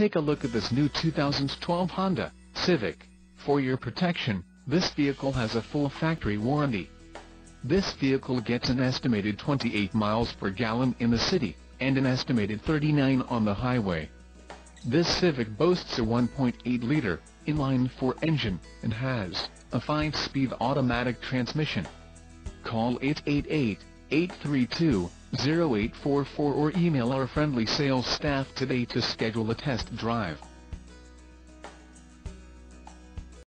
take a look at this new 2012 Honda Civic. For your protection, this vehicle has a full factory warranty. This vehicle gets an estimated 28 miles per gallon in the city, and an estimated 39 on the highway. This Civic boasts a 1.8-liter, inline-four engine, and has a 5-speed automatic transmission. Call 888-832-0844 or email our friendly sales staff today to schedule a test drive.